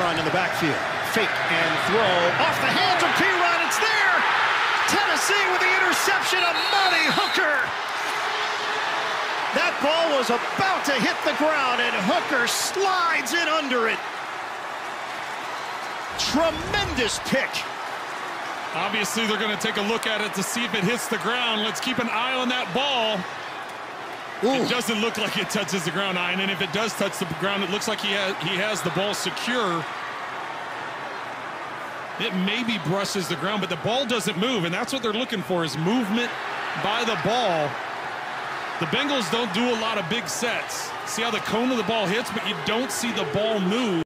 Perine in the backfield. Fake and throw off the hands of Perine. It's there. Tennessee with the interception of Amani Hooker. That ball was about to hit the ground, and Hooker slides in under it. Tremendous pick. Obviously, they're going to take a look at it to see if it hits the ground. Let's keep an eye on that ball. Ooh. It doesn't look like it touches the ground, Ian, and if it does touch the ground, it looks like he has, he has the ball secure. It maybe brushes the ground, but the ball doesn't move, and that's what they're looking for is movement by the ball. The Bengals don't do a lot of big sets. See how the cone of the ball hits, but you don't see the ball move.